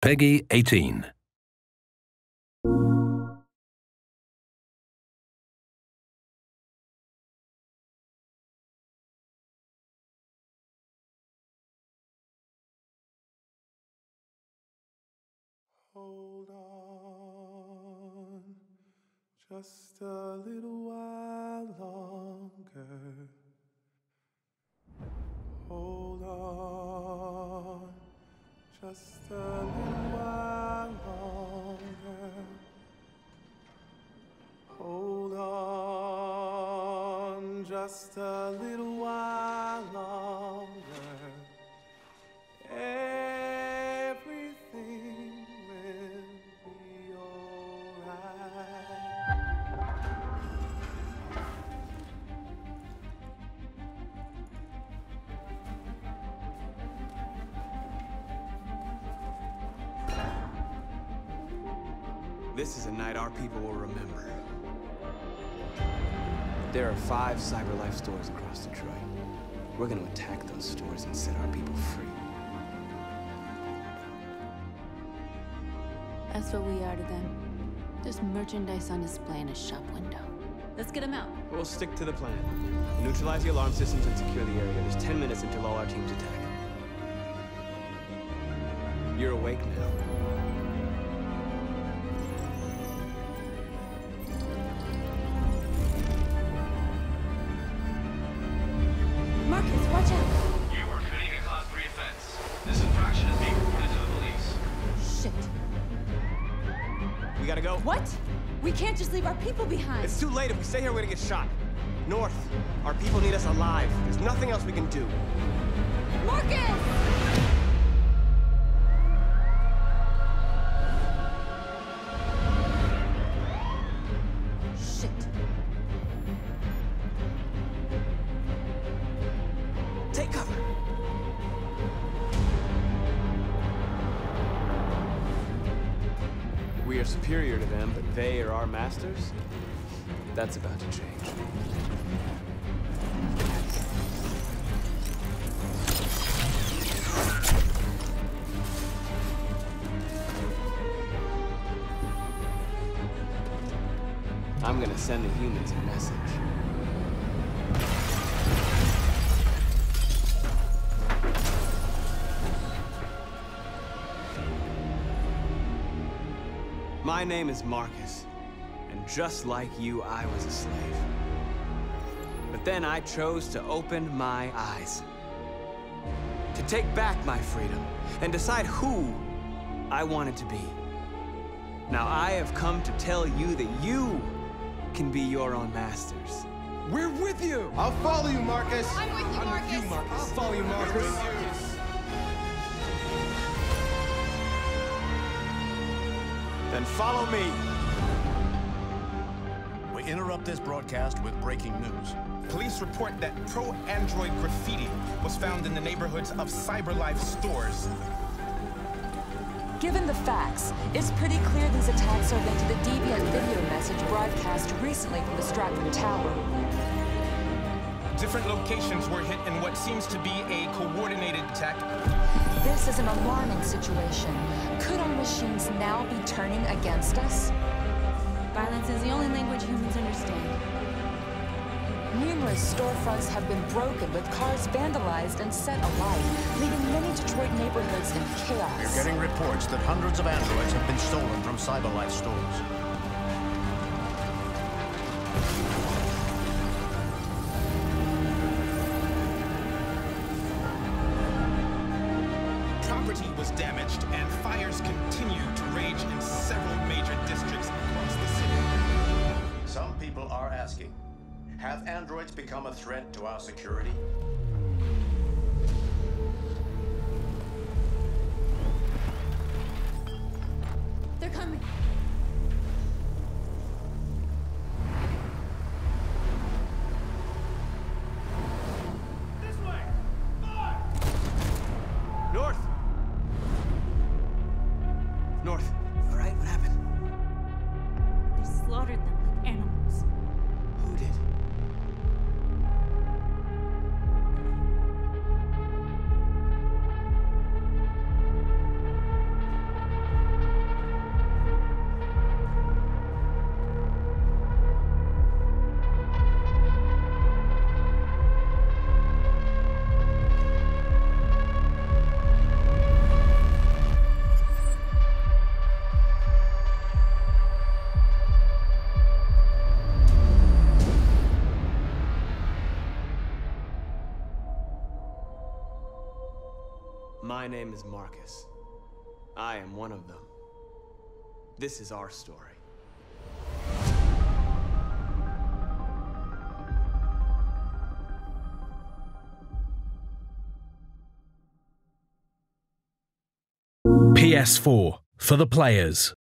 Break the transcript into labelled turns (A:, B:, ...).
A: PEGI 18.
B: Hold on just a little while just a little while longer. Everything will be alright.
C: This is a night our people will remember. There are five CyberLife stores across Detroit. We're gonna attack those stores and set our people free.
D: That's what we are to them. Just merchandise on display in a shop window. Let's get them out.
C: We'll stick to the plan. Neutralize the alarm systems and secure the area. There's 10 minutes until all our teams attack. You're awake now.
D: Markus, watch out!
E: You are committing a class 3 offense. This infraction is being reported to the police.
D: Shit.
C: We gotta go.
D: What? We can't just leave our people behind.
C: It's too late. If we stay here, we're gonna get shot. North. Our people need us alive. There's nothing else we can do. Markus! Superior to them, but they are our masters? That's about to change. I'm gonna send the humans a message. My name is Markus, and just like you, I was a slave. But then I chose to open my eyes. To take back my freedom and decide who I wanted to be. Now I have come to tell you that you can be your own masters. We're with you!
F: I'll follow you, Markus.
D: I'm with you, Markus.
C: I'll follow you, Markus. Then follow me.
G: We interrupt this broadcast with breaking news.
H: Police report that pro-Android graffiti was found in the neighborhoods of CyberLife stores.
I: Given the facts, it's pretty clear these attacks are linked to the deviant video message broadcast recently from the Stratford Tower.
H: Different locations were hit in what seems to be a coordinated attack.
I: This is an alarming situation. Could our machines now be turning against us?
D: Violence is the only language humans understand.
I: Numerous storefronts have been broken with cars vandalized and set alight, leaving many Detroit neighborhoods in chaos.
G: We're getting reports that hundreds of androids have been stolen from CyberLife stores.
H: Property was damaged and fires continue to rage in several major districts across the city.
G: Some people are asking, have androids become a threat to our security?
D: They're coming.
C: North. All right, what happened?
D: They slaughtered them like animals.
C: Who did? My name is Markus. I am one of them. This is our story.
A: PS4 for the players.